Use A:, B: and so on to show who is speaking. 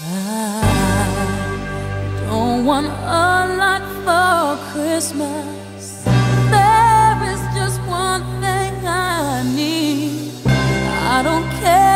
A: I don't want a lot for Christmas. There is just one thing I need. I don't care.